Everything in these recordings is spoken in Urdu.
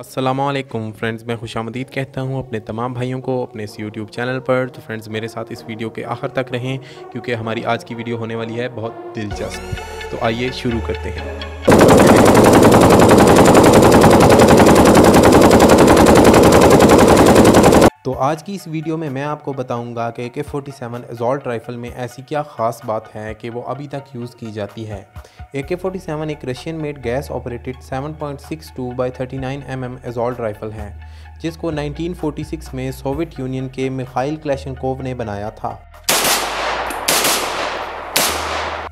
السلام علیکم فرینڈز، میں خوش آمدید کہتا ہوں اپنے تمام بھائیوں کو اپنے اس یوٹیوب چینل پر۔ تو فرینڈز، میرے ساتھ اس ویڈیو کے آخر تک رہیں، کیونکہ ہماری آج کی ویڈیو ہونے والی ہے بہت دلچسپ۔ تو آئیے شروع کرتے ہیں۔ تو آج کی اس ویڈیو میں میں آپ کو بتاؤں گا کہ A K forty seven assault rifle میں ایسی کیا خاص بات ہے کہ وہ ابھی تک یوز کی جاتی ہے۔ اے کے فورٹی سیون ایک Russian made gas operated seven point six two by thirty nine M M assault rifle ہے، جس کو نائنٹین فورٹی سکس میں سوویٹ یونین کے میخائل کلیشنکوو نے بنایا تھا۔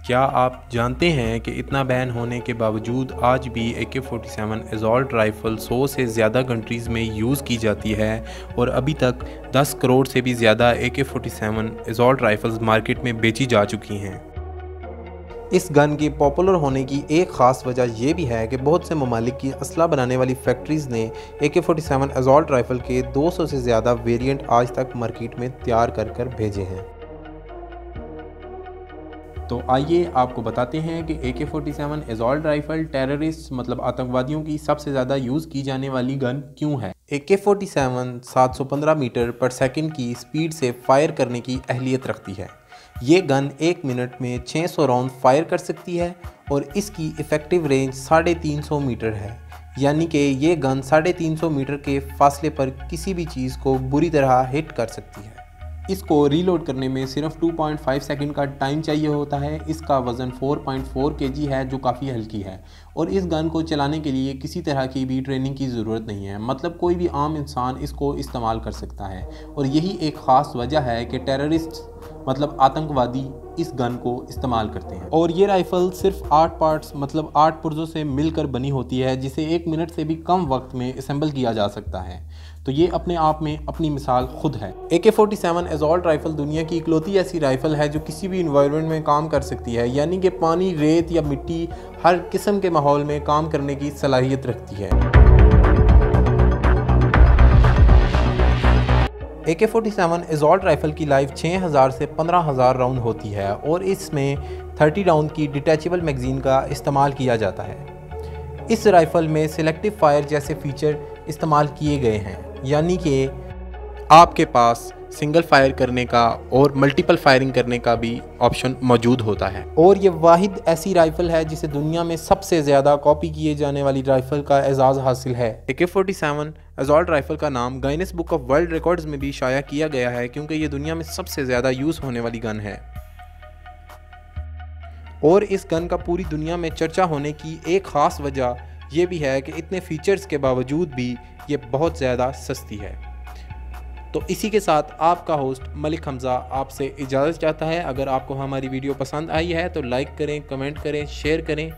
کیا آپ جانتے ہیں کہ اتنا بین ہونے کے باوجود آج بھی A K forty seven assault rifle سو سے زیادہ کنٹریز میں یوز کی جاتی ہے اور ابھی تک دس کروڑ سے بھی زیادہ A K forty seven assault rifles market میں بیچی جا چکی ہیں۔ اس گن کے پاپولر ہونے کی ایک خاص وجہ یہ بھی ہے کہ بہت سے ممالک کی اسلحہ بنانے والی فیکٹریز نے اے K forty seven assault rifle کے دو سو سے زیادہ ویریئنٹ آج تک مارکیٹ میں تیار کر کر بھیجے ہیں۔ تو آئیے آپ کو بتاتے ہیں کہ A K forty seven assault rifle terrorist مطلب آتنکوادیوں کی سب سے زیادہ یوز کی جانے والی گن کیوں ہے؟ اے کے فورٹی سیون سات سو پندرہ میٹر پر سیکنڈ کی سپیڈ سے فائر کرنے کی اہلیت رکھتی ہے۔ یہ گن ایک منٹ میں چھ سو راؤنڈ فائر کر سکتی ہے اور اس کی افیکٹو رینج ساڑھے تین سو میٹر ہے۔ یعنی کہ یہ گن ساڑھے تین سو میٹر کے فاصلے پر کسی بھی چیز کو بری طرح ہٹ کر سکتی ہے۔ اس کو ری لوڈ کرنے میں صرف 2.5 سیکنڈ کا ٹائم چاہیے ہوتا ہے۔ اس کا وزن 4.4 کے جی ہے جو کافی ہلکی ہے۔ اور اس گن کو چلانے کے لیے کسی طرح کی بھی ٹریننگ کی ضرورت نہیں ہے۔ مطلب کوئی بھی عام انسان اس کو استعمال کر سکتا ہے۔ اور یہی ایک خاص وجہ ہے کہ ٹیررسٹ مطلب آتنکوادی اس گن کو استعمال کرتے ہیں۔ اور یہ رائفل صرف آٹھ پارٹس مطلب آٹھ پرزوں سے مل کر بنی ہوتی ہے، جسے ایک منٹ سے بھی کم وقت میں اسمبل کیا جا سکتا ہے۔ تو یہ اپنے آپ میں اپنی مثال خود ہے۔ A K forty seven assault rifle دنیا کی اکلوتی ایسی رائفل ہے جو کسی بھی انوائرمنٹ میں کام کر سکتی ہے۔ یعنی کہ پانی، ریت یا مٹی، ہر قسم کے ماحول میں کام کرنے کی صلاحیت رکھتی ہے۔ A K forty seven assault rifle کی لائف چھ ہزار سے پندرہ ہزار راؤنڈ ہوتی ہے اور اس میں تھرٹی راؤنڈ کی ڈیٹیچیبل میگزین کا استعمال کیا جاتا ہے۔ اس رائفل میں سلیکٹو فائر جیسے فیچر استعمال کیے گئے ہیں یعنی کہ آپ کے پاس سنگل فائر کرنے کا اور ملٹیپل فائرنگ کرنے کا بھی آپشن موجود ہوتا ہے۔ اور یہ واحد ایسی رائفل ہے جسے دنیا میں سب سے زیادہ کاپی کیے جانے والی رائفل کا اعزاز حاصل ہے۔ A K forty seven assault rifle کا نام Guinness book of world records میں بھی شائع کیا گیا ہے کیونکہ یہ دنیا میں سب سے زیادہ یوز ہونے والی گن ہے۔ اور اس گن کا پوری دنیا میں چرچا ہونے کی ایک خاص وجہ یہ بھی ہے کہ اتنے فیچرز کے باوجود بھی یہ بہت زیادہ سستی ہے۔ تو اسی کے ساتھ آپ کا ہوسٹ ملک حمزہ آپ سے اجازت چاہتا ہے۔ اگر آپ کو ہماری ویڈیو پسند آئی ہے تو لائک کریں کمنٹ کریں شیئر کریں۔